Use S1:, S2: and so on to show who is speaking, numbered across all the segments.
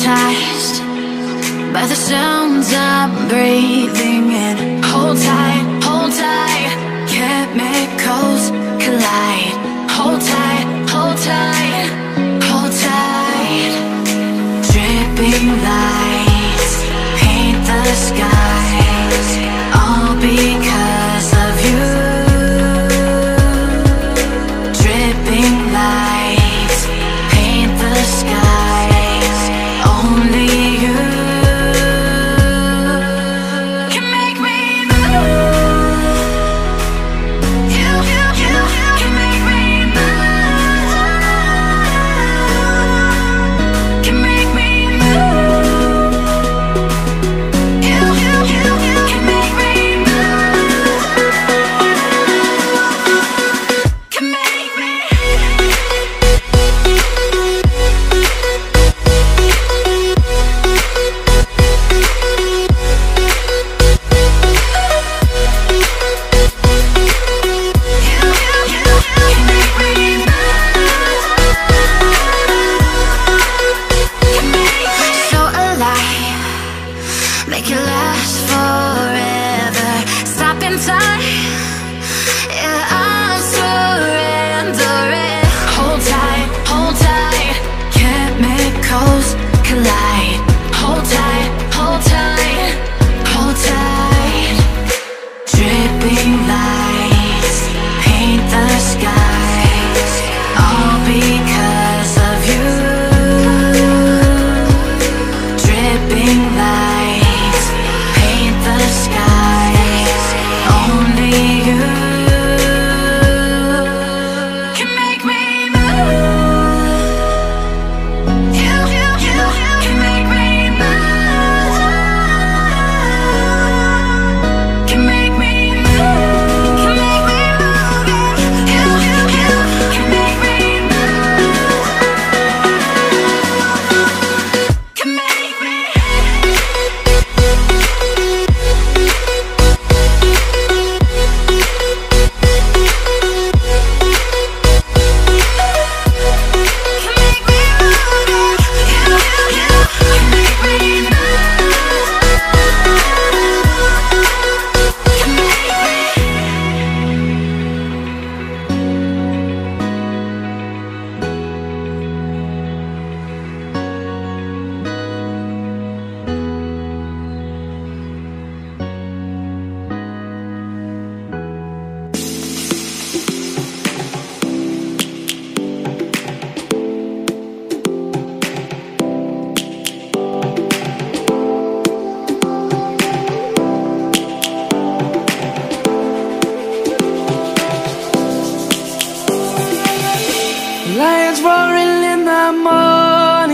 S1: hypnotized by the sounds I'm breathing in. Hold tight, hold tight, chemicals collide. in. Yeah,
S2: I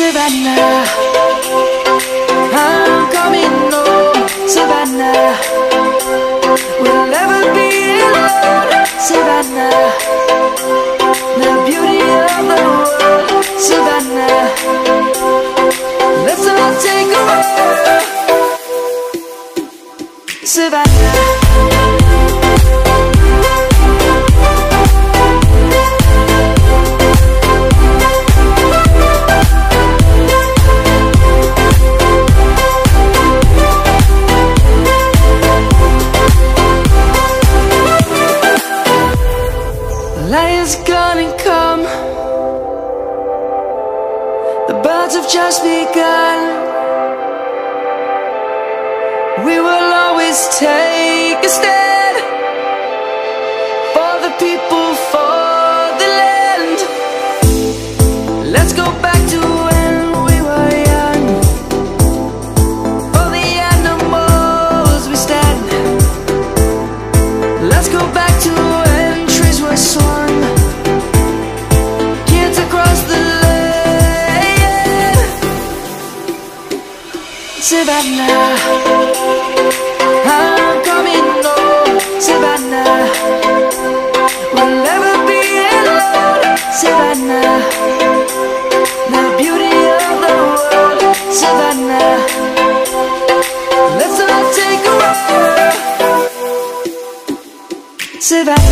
S2: Savannah, I'm coming home, Savannah. Well, Let's